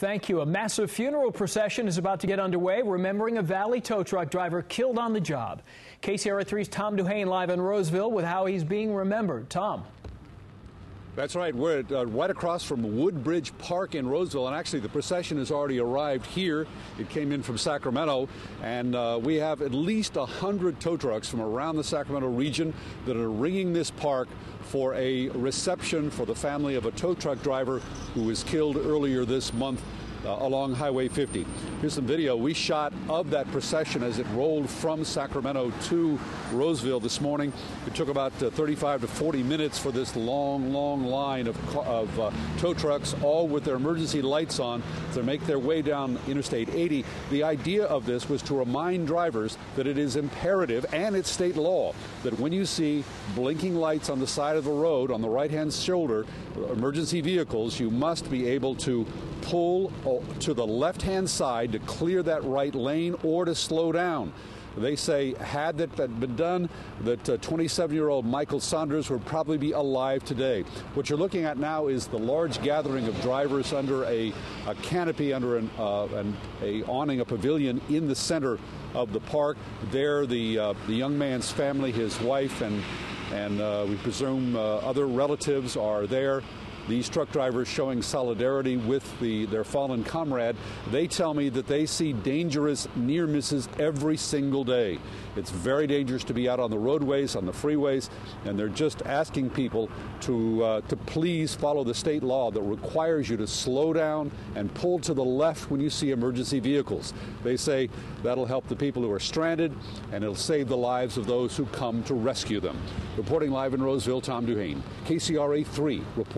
Thank you. A massive funeral procession is about to get underway, remembering a Valley tow truck driver killed on the job. KCRA3's Tom DuHain live in Roseville with how he's being remembered. Tom. That's right. We're at, uh, right across from Woodbridge Park in Roseville, and actually the procession has already arrived here. It came in from Sacramento, and uh, we have at least 100 tow trucks from around the Sacramento region that are ringing this park for a reception for the family of a tow truck driver who was killed earlier this month uh, along Highway 50. Here's some video we shot of that procession as it rolled from Sacramento to Roseville this morning. It took about uh, 35 to 40 minutes for this long, long line of, of uh, tow trucks, all with their emergency lights on, to make their way down Interstate 80. The idea of this was to remind drivers that it is imperative and it's state law that when you see blinking lights on the side of the road on the right hand shoulder, emergency vehicles, you must be able to pull to the left hand side to clear that right lane or to slow down. They say, had that been done, that 27 uh, year old Michael Saunders would probably be alive today. What you're looking at now is the large gathering of drivers under a, a canopy, under an, uh, an, a awning, a pavilion in the center of the park. There, the, uh, the young man's family, his wife, and, and uh, we presume uh, other relatives are there these truck drivers showing solidarity with the, their fallen comrade. They tell me that they see dangerous near misses every single day. It's very dangerous to be out on the roadways, on the freeways, and they're just asking people to, uh, to please follow the state law that requires you to slow down and pull to the left when you see emergency vehicles. They say that'll help the people who are stranded and it'll save the lives of those who come to rescue them. Reporting live in Roseville, Tom DuHain, KCRA 3 report.